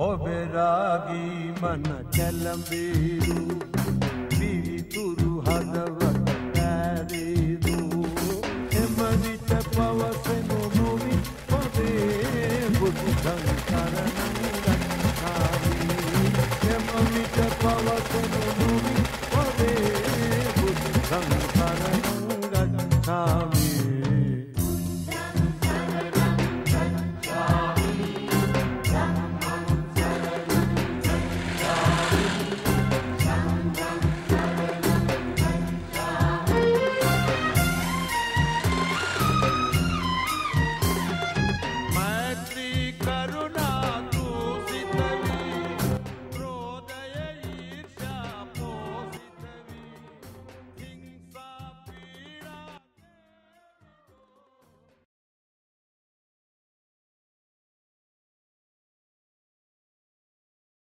ඔබෙරාගී මන කැලඹේරු පිවිතුරු හදවත ඇරේදු එමදිට පවසෙනු නොවි පොදේ බුදුසන් කරණංගකාරී එමදිට පවසෙනු නොවි පොදේ බුදුසන් කරණංගකාරී